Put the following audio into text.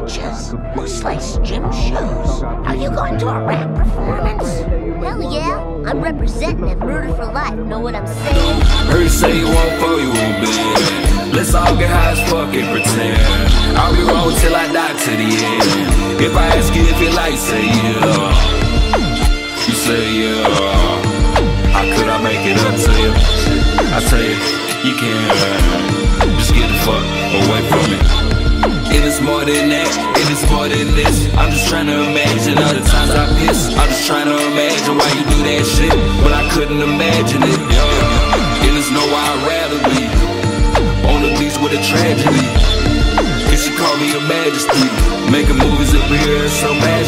arches. Looks like gym shoes. Are you going to a rap performance? Hell yeah, I'm representing it. Murder for life, know what I'm saying? Heard you say you won't fuck, you won't be. Let's all get high as fuck and pretend. I'll be wrong till I die to the end. If I ask you if you like, say yeah. You say yeah. How could I make it up to you? I tell you, you can't. Just get the fuck away from me. It's more than that, it's more than this, I'm just trying to imagine all the times I piss. I'm just trying to imagine why you do that shit, but I couldn't imagine it. Yeah. And it's nowhere I'd rather be. On the beach with a tragedy. Cause she called me a majesty. Making movies here so bad.